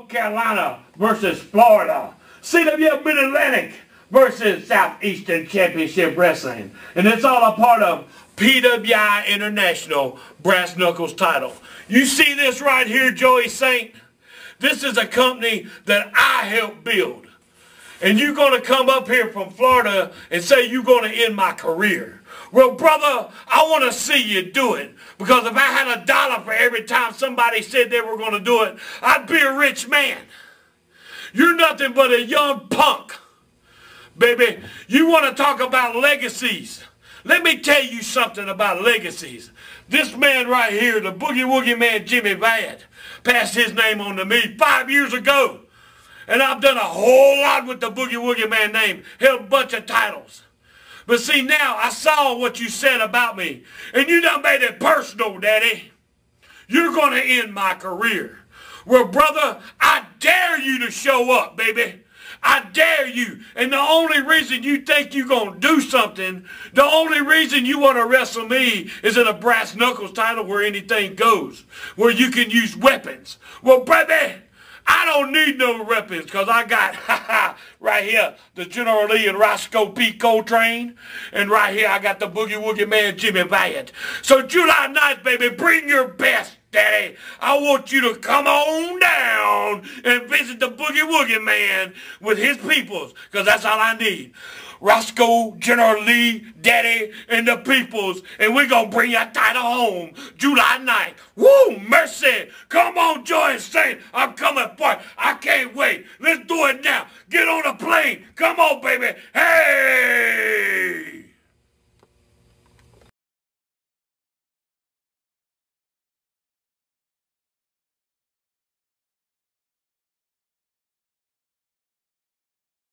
Carolina versus Florida. CWF Mid-Atlantic versus Southeastern Championship Wrestling. And it's all a part of PWI International Brass Knuckles title. You see this right here, Joey Saint? This is a company that I helped build. And you're going to come up here from Florida and say you're going to end my career. Well, brother, I want to see you do it. Because if I had a dollar for every time somebody said they were going to do it, I'd be a rich man. You're nothing but a young punk. Baby, you want to talk about legacies. Let me tell you something about legacies. This man right here, the Boogie Woogie man Jimmy Valiant, passed his name on to me five years ago. And I've done a whole lot with the Boogie Woogie man name, held a bunch of titles. But see, now I saw what you said about me, and you done made it personal, Daddy. You're going to end my career. Well, brother, I dare you to show up, baby. I dare you. And the only reason you think you're going to do something, the only reason you want to wrestle me is in a brass knuckles title where anything goes, where you can use weapons. Well, baby, I don't need no weapons because I got right here the General Lee and Roscoe P. Coltrane. And right here I got the Boogie Woogie Man Jimmy Valiant. So July 9th, baby, bring your best, Daddy. I want you to come on down and visit the Boogie Woogie Man with his peoples because that's all I need. Roscoe, General Lee, Daddy, and the peoples. And we're going to bring your title home July 9th. Woo, mercy. Come on, Joey Saint. I'm coming for it. I can't wait. Let's do it now. Get on the plane. Come on, baby. Hey!